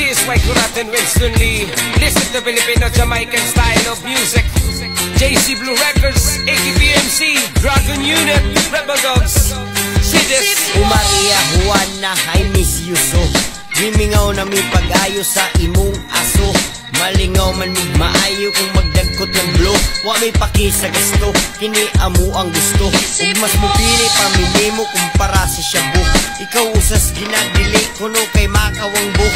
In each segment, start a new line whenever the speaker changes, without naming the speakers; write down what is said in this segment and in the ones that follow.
Cheers, White Kurat and Winston Lee. Listen to Filipino Jamaican style of music. JC Blue Records, AKPMC, Dragon Unit, Rebel Dogs. Sidis.
Umaria Juana, I miss you so Gimingaw na mi pag-ayo sa imong aso Malingaw man mig maayo kung magdagkot ng blow Wa may paki sa gasto, kini amo ang gusto Ug mas mupili pamili mo kumpara sa shabu Ikaw usas ginadili kuno kay makawang buh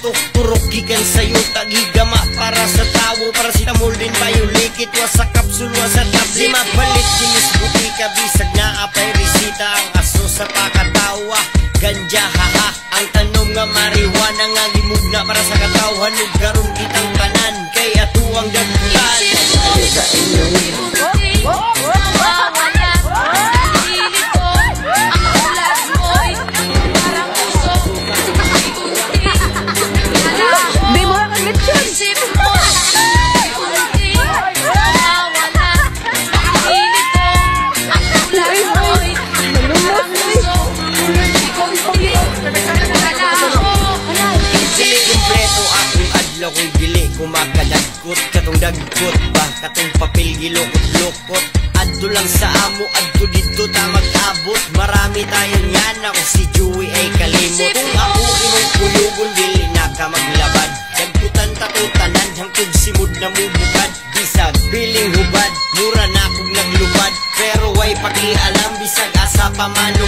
gusto Turok gikan sa'yo tagigama para sa tawo Para si tamol din pa yung likit wa sa kapsul wa sa tabli Mapalit ginis buti ka bisag na apay resita. Ang aso sa pakatawa Ganja haha. Ang tanom nga marijuana nga gimugna para sa katawhan Ug karon kitang tanan kay atuang dagkutan
Di
dili kumakadagkot Katong dagkot ba, katong papel gilokot-lokot Adto lang sa amo, adto dito ta mag-abot. Marami tayong yan, ako si Joey ay kalimot. Kung ako imong kulugon, dili na ka maglabad. Dagkutan tatutanan, hangtod simod na mubukad Bisag, biling hubad, mura na akong naglubad. Pero way pakialam, bisag asa pa manubad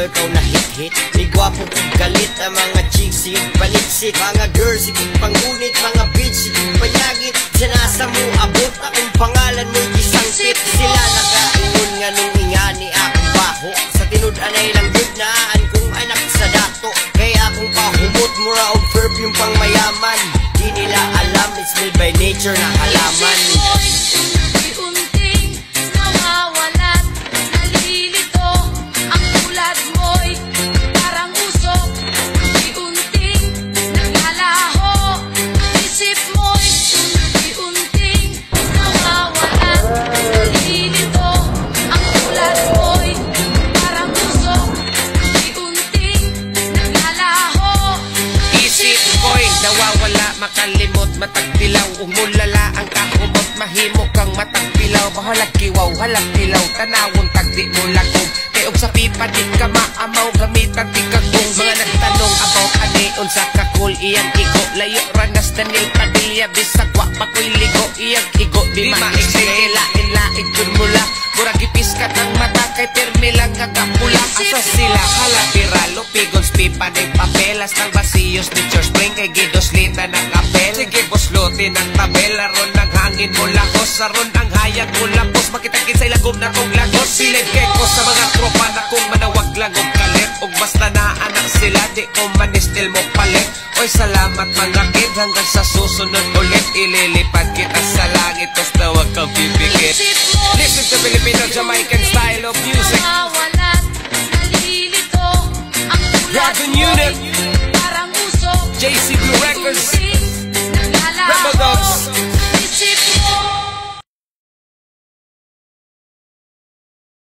adlaw ikaw na hit-hit. Ni gwapo galit ang mga chicks sige panitsit Mga girls sige pangunit, mga bitch sige panyagit Sinasa mo abot akong pangalan mo gisangpit Sila nakaingon nga nung ingani akong baho. Sa tinud-anay lang good naan kong anak sa dato. Kaya akong pahumot mura og perfume pang mayaman. Di nila alam it's made by nature na halaman
Makalimot, matagdilaw Umulala ang kahumot Mahimo kang matagpilaw. Bahalag kiwaw, halag tilaw Tanawon tagdi mo lagom Kay og sa pipa di ka maamaw Gamitan di kagong Mga nagtanong about ani Unsa ka cool iyang igo Layo ranas Daniel Padilla Bisag wa pa ko'y ligo Iyang igo di maikay Lain lain kun mula. Murag ipis ka ng mata Kay pirmi lang nga kapula. Asa sila halapiralo Pigons pipa ng papelas Ng basiyos ni Church Spring Kay gidos lita ng kapel Sige buslutin ang tabela Ron ang hangin mo lakos Saron ang hayag mo lapos Makitagin sa ilagom na kong lagos. Silid kay ko sa mga tropa Na kung manawag lang og kalit Og basta na anak sila Di ko manistil mo palit. Oy salamat mga Hanggang sa susunod ulit Ililipad kita sa langit Basta wag kang pipikit. Listen to Filipino Jamaican style of music